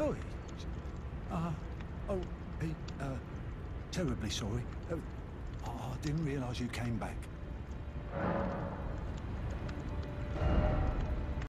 Ah, oh, Uh, oh, Pete, uh, terribly sorry. Oh, I didn't realise you came back.